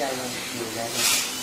家จเรา